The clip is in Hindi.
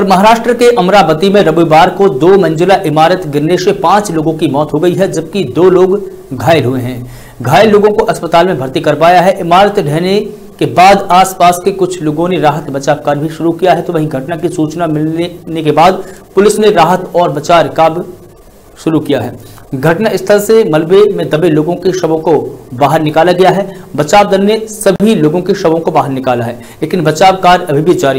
और महाराष्ट्र के अमरावती में रविवार को दो मंजिला इमारत गिरने से पाँच लोगों की मौत हो गई है, जबकि दो लोग घायल हुए हैं। घायल लोगों को अस्पताल में भर्ती करवाया है। इमारत ढहने के बाद आसपास के कुछ लोगों ने राहत बचाव कार्य भी शुरू किया है। तो वहीं घटना की सूचना मिलने के बाद पुलिस ने राहत और बचाव कार्य शुरू किया है। घटना स्थल से मलबे में दबे लोगों के शवों को बाहर निकाला गया है। बचाव दल ने सभी लोगों के शवों को बाहर निकाला है, लेकिन बचाव कार्य अभी भी जारी है।